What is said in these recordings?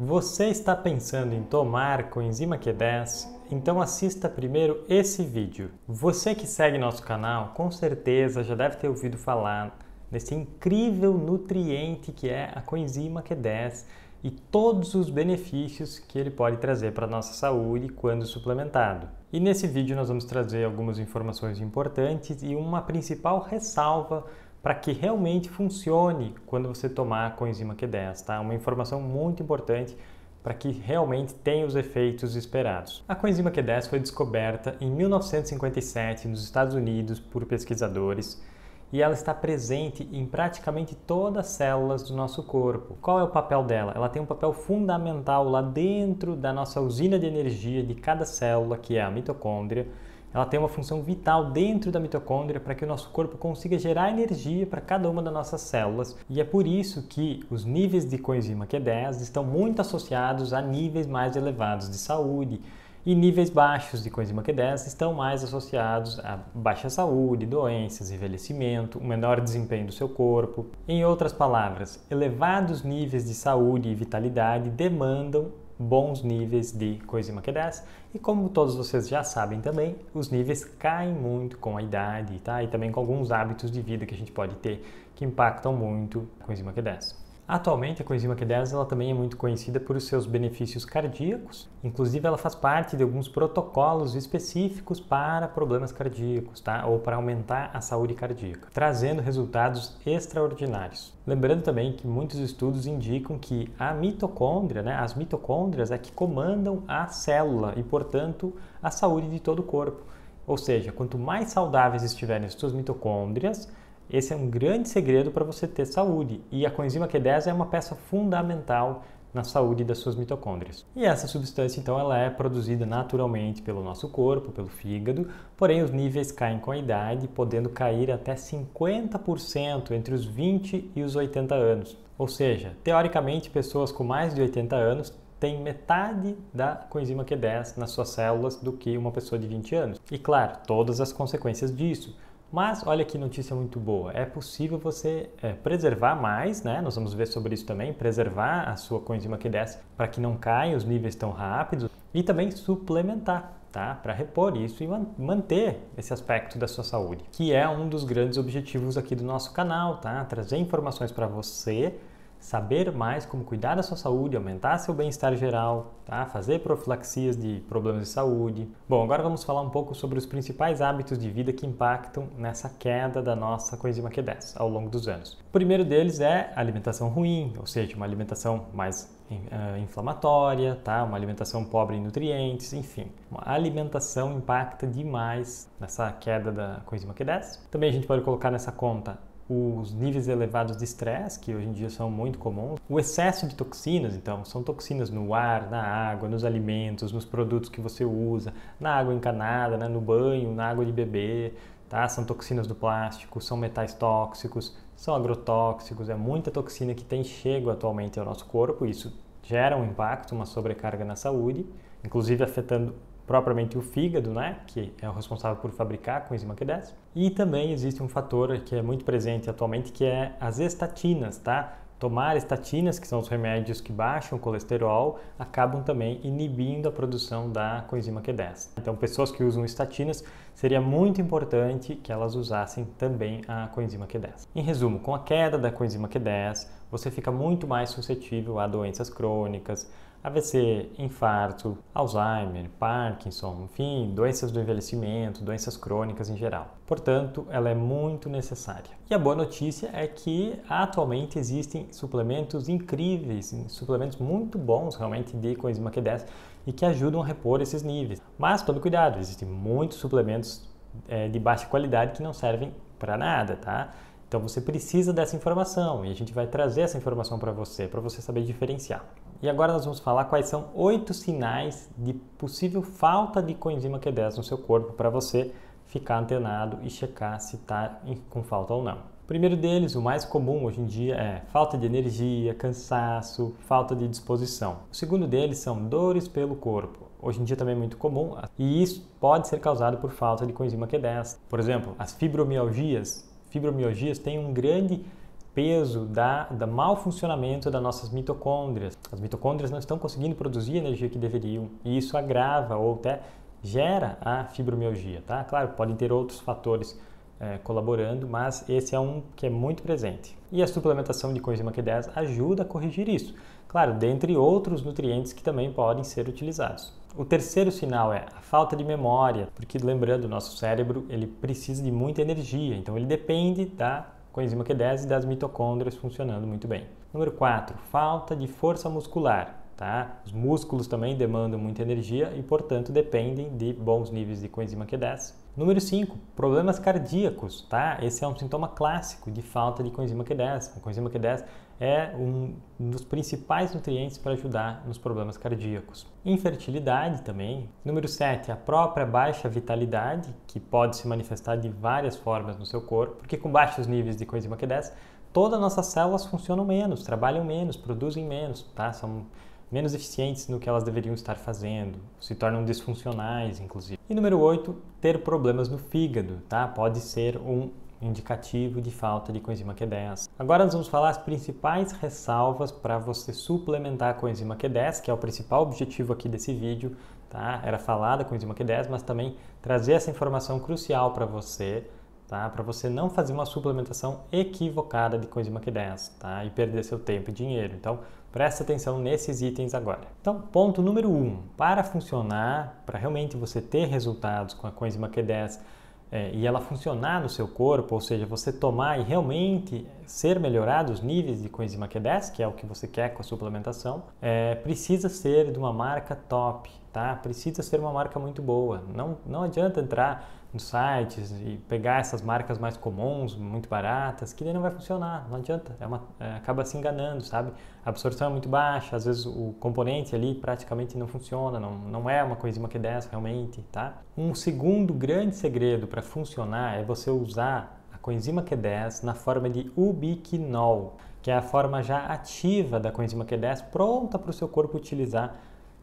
Você está pensando em tomar coenzima Q10? Então assista primeiro esse vídeo. Você que segue nosso canal, com certeza já deve ter ouvido falar desse incrível nutriente que é a coenzima Q10 e todos os benefícios que ele pode trazer para a nossa saúde quando suplementado. E nesse vídeo nós vamos trazer algumas informações importantes e uma principal ressalva para que realmente funcione quando você tomar a coenzima Q10, tá? Uma informação muito importante para que realmente tenha os efeitos esperados. A coenzima Q10 foi descoberta em 1957 nos Estados Unidos por pesquisadores e ela está presente em praticamente todas as células do nosso corpo. Qual é o papel dela? Ela tem um papel fundamental lá dentro da nossa usina de energia de cada célula, que é a mitocôndria ela tem uma função vital dentro da mitocôndria para que o nosso corpo consiga gerar energia para cada uma das nossas células. E é por isso que os níveis de coenzima Q10 estão muito associados a níveis mais elevados de saúde. E níveis baixos de coenzima Q10 estão mais associados a baixa saúde, doenças, envelhecimento, menor desempenho do seu corpo. Em outras palavras, elevados níveis de saúde e vitalidade demandam bons níveis de coenzima Q10 e como todos vocês já sabem também, os níveis caem muito com a idade, tá? E também com alguns hábitos de vida que a gente pode ter que impactam muito a coenzima Q10. Atualmente, a coenzima Q10 ela também é muito conhecida por seus benefícios cardíacos. Inclusive, ela faz parte de alguns protocolos específicos para problemas cardíacos, tá? Ou para aumentar a saúde cardíaca, trazendo resultados extraordinários. Lembrando também que muitos estudos indicam que a mitocôndria, né, as mitocôndrias é que comandam a célula e, portanto, a saúde de todo o corpo. Ou seja, quanto mais saudáveis estiverem as suas mitocôndrias, esse é um grande segredo para você ter saúde e a coenzima Q10 é uma peça fundamental na saúde das suas mitocôndrias. E essa substância, então, ela é produzida naturalmente pelo nosso corpo, pelo fígado, porém os níveis caem com a idade, podendo cair até 50% entre os 20 e os 80 anos. Ou seja, teoricamente, pessoas com mais de 80 anos têm metade da coenzima Q10 nas suas células do que uma pessoa de 20 anos. E claro, todas as consequências disso mas olha que notícia muito boa. É possível você é, preservar mais, né? Nós vamos ver sobre isso também, preservar a sua coenzima Q10 para que não caia os níveis tão rápidos e também suplementar, tá? Para repor isso e manter esse aspecto da sua saúde, que é um dos grandes objetivos aqui do nosso canal, tá? Trazer informações para você saber mais como cuidar da sua saúde, aumentar seu bem-estar geral, tá? fazer profilaxias de problemas de saúde. Bom, agora vamos falar um pouco sobre os principais hábitos de vida que impactam nessa queda da nossa coenzima Q10 ao longo dos anos. O primeiro deles é a alimentação ruim, ou seja, uma alimentação mais uh, inflamatória, tá? uma alimentação pobre em nutrientes, enfim. Uma alimentação impacta demais nessa queda da coenzima Q10. Também a gente pode colocar nessa conta os níveis elevados de estresse, que hoje em dia são muito comuns, o excesso de toxinas, então, são toxinas no ar, na água, nos alimentos, nos produtos que você usa, na água encanada, né, no banho, na água de beber, tá? São toxinas do plástico, são metais tóxicos, são agrotóxicos, é muita toxina que tem chego atualmente ao nosso corpo, isso gera um impacto, uma sobrecarga na saúde, inclusive afetando propriamente o fígado, né, que é o responsável por fabricar a coenzima Q10. E também existe um fator que é muito presente atualmente, que é as estatinas, tá? Tomar estatinas, que são os remédios que baixam o colesterol, acabam também inibindo a produção da coenzima Q10. Então, pessoas que usam estatinas, seria muito importante que elas usassem também a coenzima Q10. Em resumo, com a queda da coenzima Q10, você fica muito mais suscetível a doenças crônicas, AVC, infarto, Alzheimer, Parkinson, enfim, doenças do envelhecimento, doenças crônicas em geral. Portanto, ela é muito necessária. E a boa notícia é que atualmente existem suplementos incríveis, suplementos muito bons realmente de coenzima Q10 e que ajudam a repor esses níveis. Mas tome cuidado, existem muitos suplementos é, de baixa qualidade que não servem para nada, tá? Então você precisa dessa informação e a gente vai trazer essa informação para você, para você saber diferenciar. E agora nós vamos falar quais são oito sinais de possível falta de coenzima Q10 no seu corpo para você ficar antenado e checar se está com falta ou não. O primeiro deles, o mais comum hoje em dia, é falta de energia, cansaço, falta de disposição. O segundo deles são dores pelo corpo. Hoje em dia também é muito comum e isso pode ser causado por falta de coenzima Q10. Por exemplo, as fibromialgias. Fibromialgias têm um grande peso da, da mau funcionamento das nossas mitocôndrias. As mitocôndrias não estão conseguindo produzir a energia que deveriam e isso agrava ou até gera a fibromialgia, tá? Claro, podem ter outros fatores é, colaborando, mas esse é um que é muito presente. E a suplementação de coenzima Q10 ajuda a corrigir isso. Claro, dentre outros nutrientes que também podem ser utilizados. O terceiro sinal é a falta de memória, porque lembrando, o nosso cérebro ele precisa de muita energia, então ele depende da coenzima Q10 e das mitocôndrias funcionando muito bem. Número 4, falta de força muscular. Tá? Os músculos também demandam muita energia e, portanto, dependem de bons níveis de coenzima Q10. Número 5, problemas cardíacos. Tá? Esse é um sintoma clássico de falta de coenzima Q10. A coenzima Q10 é um dos principais nutrientes para ajudar nos problemas cardíacos. Infertilidade também. Número 7, a própria baixa vitalidade, que pode se manifestar de várias formas no seu corpo, porque com baixos níveis de coenzima Q10, todas as nossas células funcionam menos, trabalham menos, produzem menos, tá? São menos eficientes no que elas deveriam estar fazendo, se tornam disfuncionais, inclusive. E número 8, ter problemas no fígado, tá? Pode ser um indicativo de falta de coenzima Q10. Agora nós vamos falar as principais ressalvas para você suplementar a coenzima Q10, que é o principal objetivo aqui desse vídeo, tá? Era falar da coenzima Q10, mas também trazer essa informação crucial para você tá? Para você não fazer uma suplementação equivocada de coenzima Q10, tá? E perder seu tempo e dinheiro. Então, presta atenção nesses itens agora. Então, ponto número um, para funcionar, para realmente você ter resultados com a coenzima Q10 é, e ela funcionar no seu corpo, ou seja, você tomar e realmente ser melhorado os níveis de coenzima Q10, que é o que você quer com a suplementação, é, precisa ser de uma marca top, tá? Precisa ser uma marca muito boa. Não, não adianta entrar nos sites e pegar essas marcas mais comuns, muito baratas, que daí não vai funcionar, não adianta, é uma, é, acaba se enganando, sabe? A absorção é muito baixa, às vezes o componente ali praticamente não funciona, não, não é uma coenzima Q10 realmente, tá? Um segundo grande segredo para funcionar é você usar coenzima Q10 na forma de ubiquinol, que é a forma já ativa da coenzima Q10, pronta para o seu corpo utilizar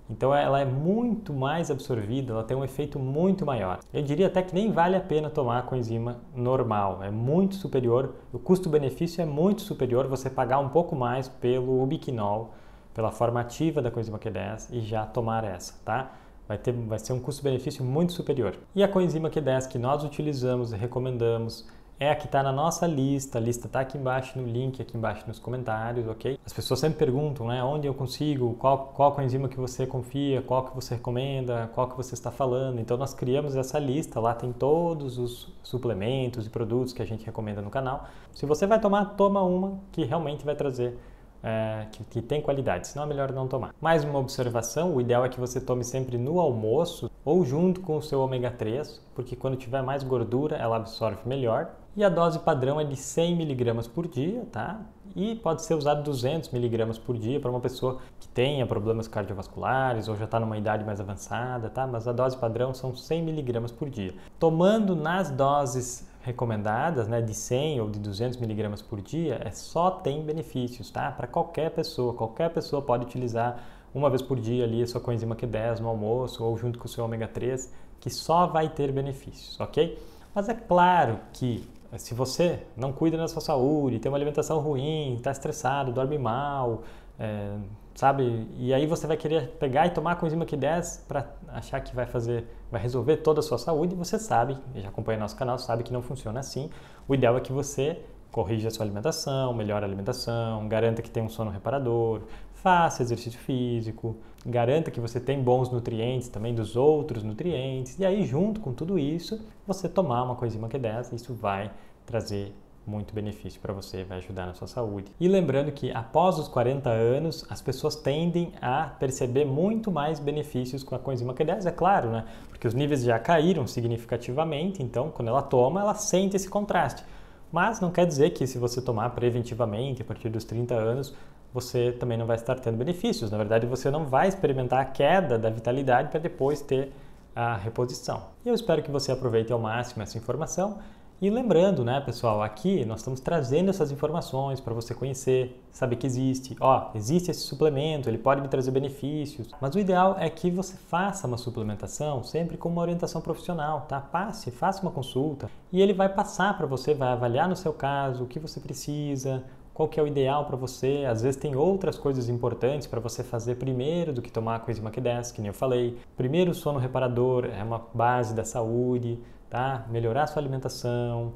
então ela é muito mais absorvida, ela tem um efeito muito maior. Eu diria até que nem vale a pena tomar a coenzima normal, é muito superior, o custo-benefício é muito superior você pagar um pouco mais pelo ubiquinol, pela forma ativa da coenzima Q10 e já tomar essa, tá? Vai, ter, vai ser um custo-benefício muito superior. E a coenzima Q10 que nós utilizamos e recomendamos é a que está na nossa lista. A lista está aqui embaixo no link, aqui embaixo nos comentários, ok? As pessoas sempre perguntam, né? Onde eu consigo? Qual, qual coenzima que você confia? Qual que você recomenda? Qual que você está falando? Então nós criamos essa lista. Lá tem todos os suplementos e produtos que a gente recomenda no canal. Se você vai tomar, toma uma que realmente vai trazer é, que, que, tem qualidade, senão é melhor não tomar. Mais uma observação: o ideal é que você tome sempre no almoço ou junto com o seu ômega 3, porque quando tiver mais gordura ela absorve melhor. E a dose padrão é de 100 mg por dia, tá? E pode ser usado 200 mg por dia para uma pessoa que tenha problemas cardiovasculares ou já está numa idade mais avançada, tá? Mas a dose padrão são 100 mg por dia. Tomando nas doses recomendadas, né, de 100 ou de 200 miligramas por dia, é só tem benefícios, tá? Para qualquer pessoa, qualquer pessoa pode utilizar uma vez por dia ali a sua coenzima Q10 no almoço ou junto com o seu ômega 3, que só vai ter benefícios, ok? Mas é claro que se você não cuida da sua saúde, tem uma alimentação ruim, está estressado, dorme mal, é, sabe? E aí você vai querer pegar e tomar a coenzima Q10 para achar que vai fazer, vai resolver toda a sua saúde. Você sabe, já acompanha nosso canal, sabe que não funciona assim. O ideal é que você corrija a sua alimentação, melhore a alimentação, garanta que tem um sono reparador, faça exercício físico, garanta que você tem bons nutrientes também dos outros nutrientes. E aí, junto com tudo isso, você tomar uma coenzima Q10, isso vai trazer muito benefício para você, vai ajudar na sua saúde. E lembrando que após os 40 anos, as pessoas tendem a perceber muito mais benefícios com a coenzima Q10, é claro, né? Porque os níveis já caíram significativamente, então quando ela toma, ela sente esse contraste. Mas não quer dizer que se você tomar preventivamente a partir dos 30 anos, você também não vai estar tendo benefícios. Na verdade, você não vai experimentar a queda da vitalidade para depois ter a reposição. E eu espero que você aproveite ao máximo essa informação E lembrando, né, pessoal, aqui nós estamos trazendo essas informações para você conhecer, saber que existe. Ó, existe esse suplemento, ele pode me trazer benefícios, mas o ideal é que você faça uma suplementação sempre com uma orientação profissional, tá? Passe, faça uma consulta e ele vai passar para você, vai avaliar no seu caso o que você precisa, qual que é o ideal para você. Às vezes tem outras coisas importantes para você fazer primeiro do que tomar a coenzima Q10, que nem eu falei. Primeiro, o sono reparador é uma base da saúde, tá? Melhorar sua alimentação.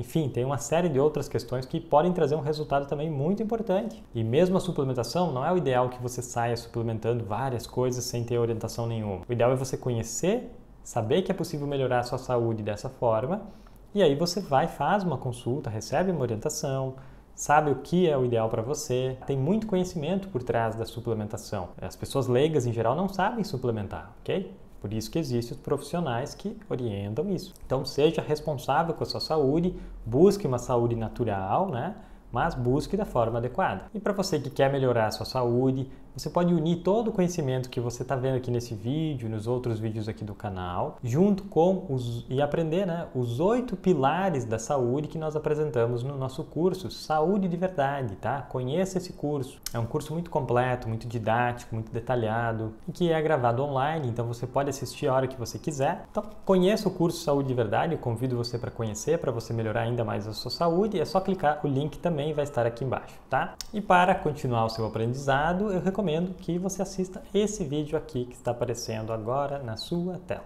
Enfim, tem uma série de outras questões que podem trazer um resultado também muito importante. E mesmo a suplementação, não é o ideal que você saia suplementando várias coisas sem ter orientação nenhuma. O ideal é você conhecer, saber que é possível melhorar a sua saúde dessa forma, e aí você vai, faz uma consulta, recebe uma orientação, sabe o que é o ideal para você, tem muito conhecimento por trás da suplementação. As pessoas leigas em geral não sabem suplementar, ok? Por isso que existem os profissionais que orientam isso. Então seja responsável com a sua saúde, busque uma saúde natural, né? Mas busque da forma adequada. E para você que quer melhorar a sua saúde, você pode unir todo o conhecimento que você está vendo aqui nesse vídeo, nos outros vídeos aqui do canal, junto com os e aprender né, os oito pilares da saúde que nós apresentamos no nosso curso Saúde de Verdade, tá? Conheça esse curso. É um curso muito completo, muito didático, muito detalhado e que é gravado online, então você pode assistir a hora que você quiser. Então, conheça o curso Saúde de Verdade, eu convido você para conhecer, para você melhorar ainda mais a sua saúde. É só clicar, o link também vai estar aqui embaixo, tá? E para continuar o seu aprendizado, eu recomendo recomendo que você assista esse vídeo aqui que está aparecendo agora na sua tela.